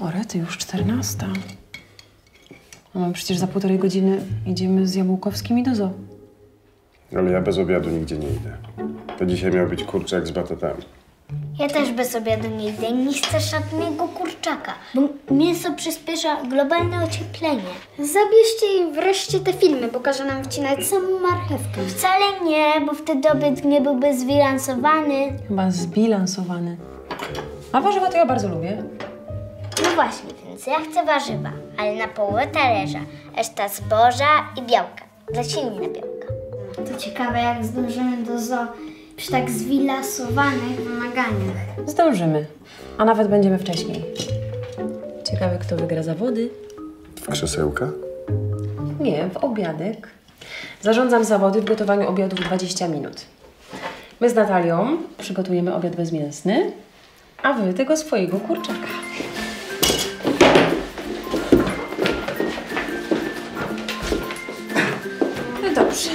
O rety, już czternasta. No przecież za półtorej godziny idziemy z Jabłkowskimi do zoo. Ale ja bez obiadu nigdzie nie idę. To dzisiaj miał być kurczak z batatami. Ja też bez obiadu nie idę. Nie chcę żadnego kurczaka, bo mięso przyspiesza globalne ocieplenie. Zabierzcie im wreszcie te filmy, bo każe nam wcinać samą marchewkę. Wcale nie, bo wtedy obiad nie byłby zbilansowany. Chyba zbilansowany. A warzywa to ja bardzo lubię. No właśnie, więc ja chcę warzywa, ale na połowę talerza. Reszta zboża i białka. Zacznijmy na białka. To ciekawe, jak zdążymy do zoo przy tak zwilasowanych wymaganiach. Zdążymy. A nawet będziemy wcześniej. Ciekawe, kto wygra zawody. W krzesełka? Nie, w obiadek. Zarządzam zawody w gotowaniu obiadu w 20 minut. My z Natalią przygotujemy obiad bezmięsny, a wy tego swojego kurczaka. No dobrze.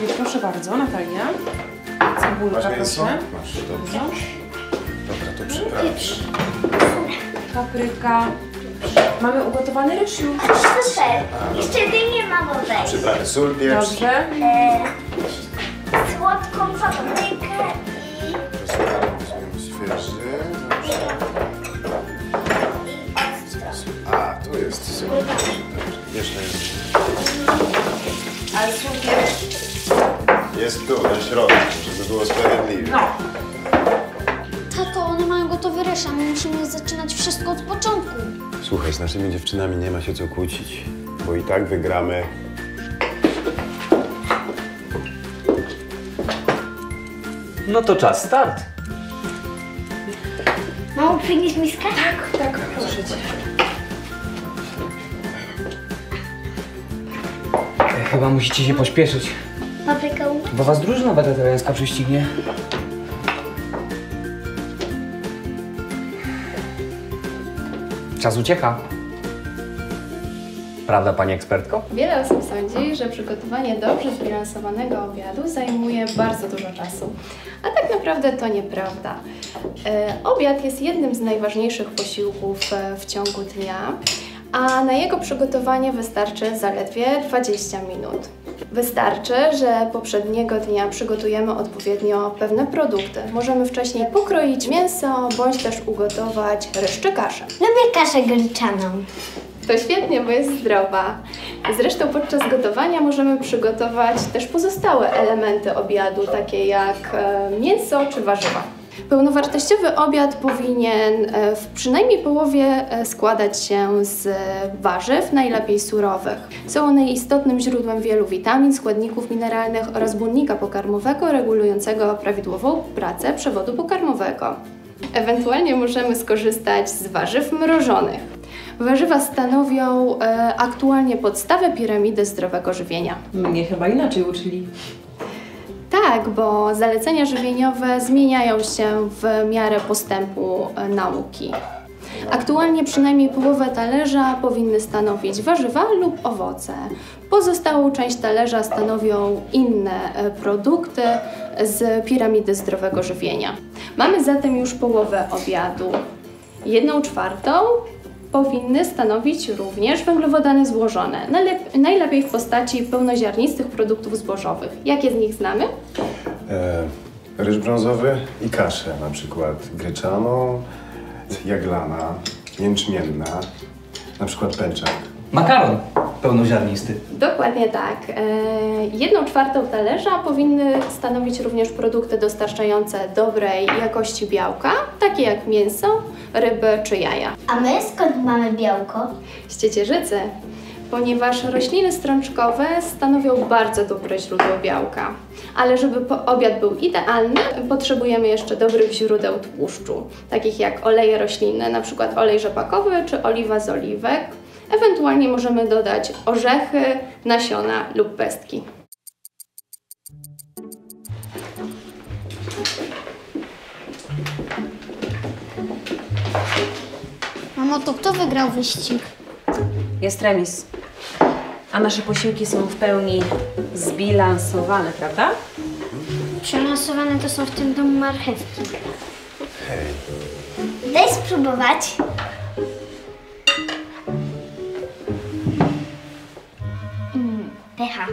Sobie proszę bardzo, Natalia. Cebulka, proszę. Masz, dobrze. Dobra, to przyprawisz. Papryka. Mamy ugotowany ryż już. Super! Jeszcze ty nie ma wody. Przyprawy, sól, pieprz. Dobrze. Słodką paprykę i... Rozsłałem, świeży. Dobrze. A, tu jest sól. Jeszcze jest. Ale cukier. Jest tu, na środku, żeby było sprawiedliwie. No. Tato, one mają gotowy ryż, a my musimy zaczynać wszystko od początku. Słuchaj, z naszymi dziewczynami nie ma się co kłócić, bo i tak wygramy. No to czas start. Mamo, przynieś miskę? Tak, proszę cię. Chyba musicie się pośpieszyć, bo was drużyna wegetariańska prześcignie. Czas ucieka. Prawda, pani ekspertko? Wiele osób sądzi, że przygotowanie dobrze zbilansowanego obiadu zajmuje bardzo dużo czasu. A tak naprawdę to nieprawda. E, obiad jest jednym z najważniejszych posiłków e, w ciągu dnia, a na jego przygotowanie wystarczy zaledwie 20 minut. Wystarczy, że poprzedniego dnia przygotujemy odpowiednio pewne produkty. Możemy wcześniej pokroić mięso bądź też ugotować ryż czy kaszę. Lubię kaszę gryczaną. To świetnie, bo jest zdrowa. Zresztą podczas gotowania możemy przygotować też pozostałe elementy obiadu, takie jak e, mięso czy warzywa. Pełnowartościowy obiad powinien e, w przynajmniej połowie e, składać się z warzyw, najlepiej surowych. Są one istotnym źródłem wielu witamin, składników mineralnych oraz błonnika pokarmowego regulującego prawidłową pracę przewodu pokarmowego. Ewentualnie możemy skorzystać z warzyw mrożonych. Warzywa stanowią e, aktualnie podstawę piramidy zdrowego żywienia. Mnie chyba inaczej uczyli. Tak, bo zalecenia żywieniowe zmieniają się w miarę postępu e, nauki. Aktualnie przynajmniej połowę talerza powinny stanowić warzywa lub owoce. Pozostałą część talerza stanowią inne e, produkty z piramidy zdrowego żywienia. Mamy zatem już połowę obiadu. Jedną czwartą powinny stanowić również węglowodany złożone, najlep- najlepiej w postaci pełnoziarnistych produktów zbożowych. Jakie z nich znamy? E, ryż brązowy i kaszę, na przykład gryczaną, jaglana, jęczmienna, na przykład pęczak. Makaron pełnoziarnisty. Dokładnie tak. E, Jedną czwartą talerza powinny stanowić również produkty dostarczające dobrej jakości białka, takie jak mięso, ryby czy jaja. A my skąd mamy białko? Z ciecierzycy, ponieważ rośliny strączkowe stanowią bardzo dobre źródło białka. Ale żeby obiad był idealny, potrzebujemy jeszcze dobrych źródeł tłuszczu, takich jak oleje roślinne, np. olej rzepakowy czy oliwa z oliwek. Ewentualnie możemy dodać orzechy, nasiona lub pestki. Mamo, to kto wygrał wyścig? Jest remis. A nasze posiłki są w pełni zbilansowane, prawda? Przelansowane to są w tym domu marchewki. Hej, Daj spróbować. ค่